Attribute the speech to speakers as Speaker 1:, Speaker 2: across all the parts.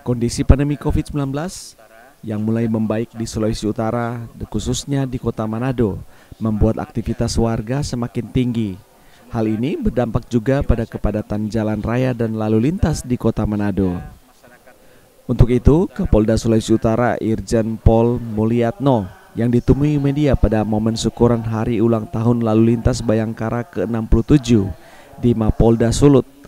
Speaker 1: Kondisi pandemi COVID-19 yang mulai membaik di Sulawesi Utara, khususnya di kota Manado, membuat aktivitas warga semakin tinggi. Hal ini berdampak juga pada kepadatan jalan raya dan lalu lintas di kota Manado. Untuk itu, Kapolda Sulawesi Utara Irjen Pol Mulyatno yang ditemui media pada momen syukuran hari ulang tahun lalu lintas Bayangkara ke-67 di Mapolda Sulut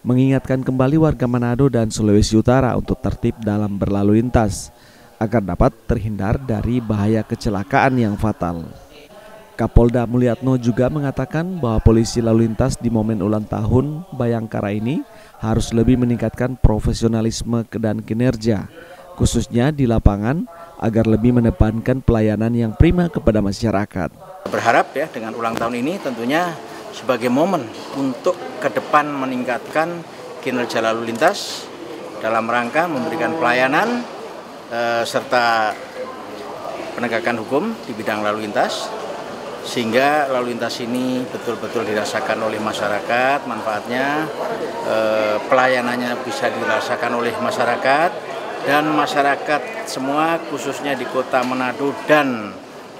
Speaker 1: mengingatkan kembali warga Manado dan Sulawesi Utara untuk tertib dalam berlalu lintas agar dapat terhindar dari bahaya kecelakaan yang fatal. Kapolda Mulyatno juga mengatakan bahwa polisi lalu lintas di momen ulang tahun Bayangkara ini harus lebih meningkatkan profesionalisme dan kinerja, khususnya di lapangan agar lebih mendepankan pelayanan yang prima kepada masyarakat.
Speaker 2: Berharap ya dengan ulang tahun ini tentunya sebagai momen untuk ke depan meningkatkan kinerja lalu lintas dalam rangka memberikan pelayanan eh, serta penegakan hukum di bidang lalu lintas sehingga lalu lintas ini betul-betul dirasakan oleh masyarakat manfaatnya eh, pelayanannya bisa dirasakan oleh masyarakat dan masyarakat semua khususnya di kota Manado dan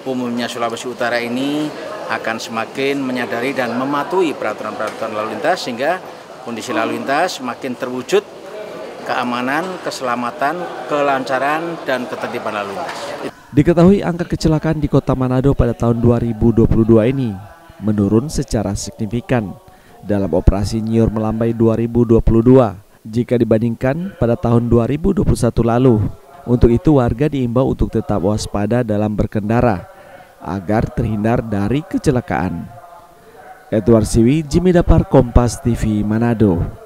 Speaker 2: umumnya Sulawesi Utara ini akan semakin menyadari dan mematuhi peraturan-peraturan lalu lintas sehingga kondisi lalu lintas semakin terwujud keamanan, keselamatan, kelancaran, dan ketertiban lalu lintas.
Speaker 1: Diketahui angka kecelakaan di kota Manado pada tahun 2022 ini menurun secara signifikan dalam operasi Nyiur Melambai 2022 jika dibandingkan pada tahun 2021 lalu. Untuk itu warga diimbau untuk tetap waspada dalam berkendara agar terhindar dari kecelakaan. Edward Siwi, Jimmy Dapar Kompas TV Manado.